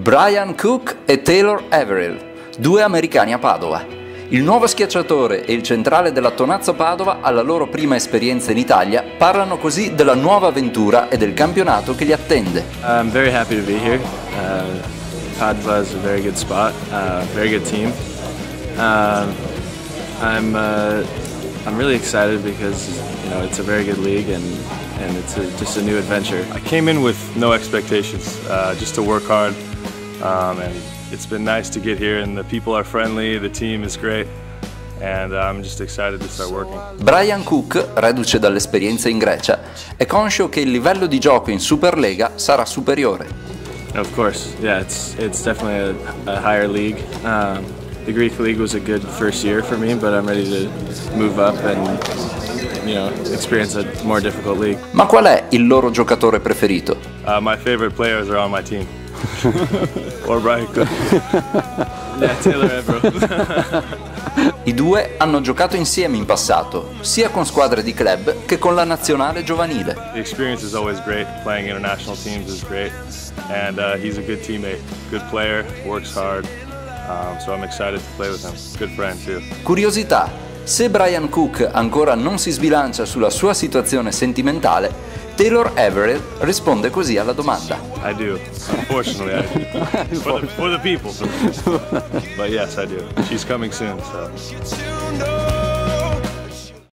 Brian Cook e Taylor Averill, due americani a Padova. Il nuovo schiacciatore e il centrale della Tonazzo Padova, alla loro prima esperienza in Italia, parlano così della nuova avventura e del campionato che li attende. I'm very happy to be here. Uh, Padova is a very good spot, uh, very good team. Uh, I'm uh, I'm really excited because you know it's a very good league and and it's a, just a new adventure. I came in with no expectations, uh, just to work hard, um, and it's been nice to get here. And the people are friendly, the team is great, and I'm just excited to start working. Brian Cook, reduce dall'esperienza in Grecia, è conscio che il livello di gioco in Superlega sarà superiore. Of course, yeah, it's it's definitely a, a higher league. Um, the Greek league was a good first year for me, but I'm ready to move up and you know experience a more difficult league. Ma qual è il loro giocatore preferito? Uh, my favorite players are on my team. Brian Cook. Yeah, Taylor Evero. I due hanno giocato insieme in passato, sia con squadre di club che con la nazionale giovanile. The experience is always great. Playing international teams is great, and uh, he's a good teammate, good player, works hard. Um, so I'm excited to play with him. Good friend too. Curiosità, se Brian Cook ancora non si sbilancia sulla sua situazione sentimentale, Taylor Everett risponde così alla domanda. I do. Unfortunately, I do. For the, for the people. but yes, I do. She's coming soon. So.